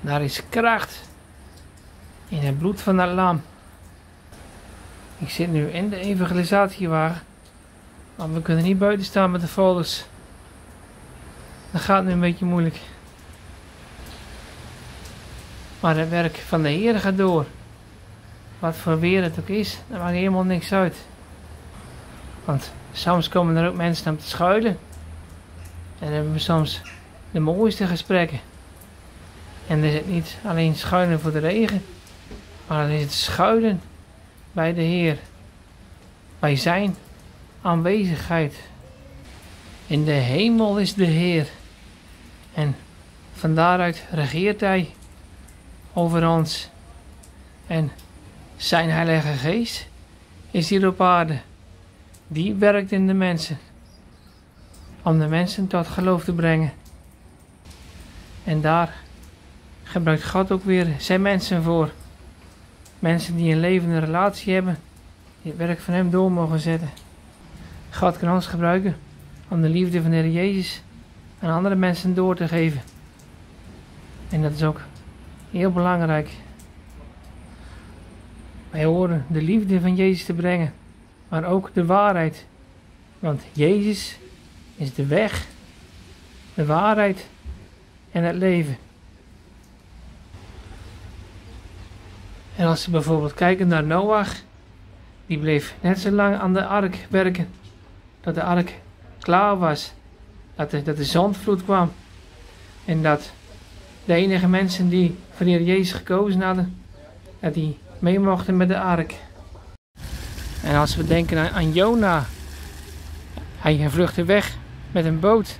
Daar is kracht in het bloed van dat lam. Ik zit nu in de evangelisatiewagen, maar we kunnen niet buiten staan met de folders. Dat gaat nu een beetje moeilijk. Maar het werk van de Heer gaat door. Wat voor weer het ook is, dat maakt helemaal niks uit. Want soms komen er ook mensen om te schuilen. En dan hebben we soms de mooiste gesprekken. En is het niet alleen schuilen voor de regen, maar is het schuilen bij de Heer. Bij zijn aanwezigheid. In de hemel is de Heer. En van daaruit regeert Hij over ons. En zijn Heilige Geest is hier op aarde. Die werkt in de mensen. Om de mensen tot geloof te brengen. En daar gebruikt God ook weer zijn mensen voor. Mensen die een levende relatie hebben, die het werk van Hem door mogen zetten. God kan ons gebruiken om de liefde van de Heer Jezus aan andere mensen door te geven. En dat is ook heel belangrijk. Wij horen de liefde van Jezus te brengen, maar ook de waarheid. Want Jezus is de weg, de waarheid en het leven. En als we bijvoorbeeld kijken naar Noach, die bleef net zo lang aan de ark werken, dat de ark klaar was, dat de, dat de zondvloed kwam en dat de enige mensen die voor de Heer Jezus gekozen hadden, dat die mee mochten met de ark. En als we denken aan, aan Jona, hij vluchtte weg met een boot.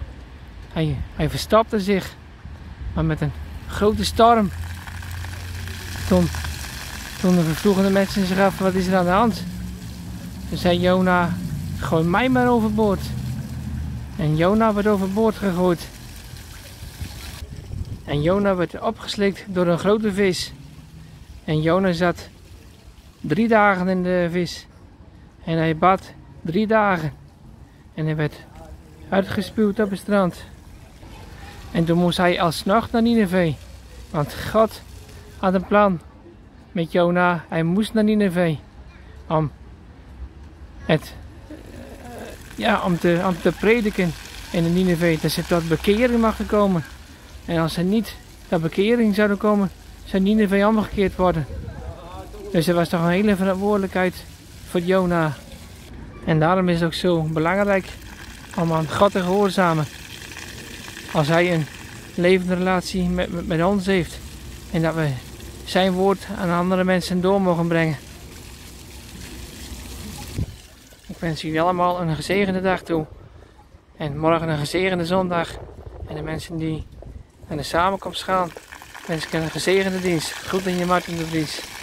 Hij, hij verstapte zich, maar met een grote storm. Toen, toen vroegen de mensen zich af, wat is er aan de hand? Toen zei Jona, gooi mij maar overboord. En Jona werd overboord gegooid. En Jona werd opgeslikt door een grote vis. En Jona zat drie dagen in de vis. En hij bad drie dagen. En hij werd uitgespuwd op het strand. En toen moest hij alsnog naar Nineveh. Want God had een plan met Jona. Hij moest naar Nineveh. Om het ja, om te, om te prediken in de Nineveh. Dat ze tot bekering mag komen. En als ze niet tot bekering zouden komen, zou Nineveh omgekeerd worden. Dus er was toch een hele verantwoordelijkheid voor Jona. En daarom is het ook zo belangrijk om aan God te gehoorzamen. Als hij een levende relatie met, met ons heeft. En dat we zijn woord aan andere mensen door mogen brengen. Ik wens jullie allemaal een gezegende dag toe. En morgen een gezegende zondag. En de mensen die naar de samenkomst gaan, wens ik een gezegende dienst. Goed in je Martin de Vries.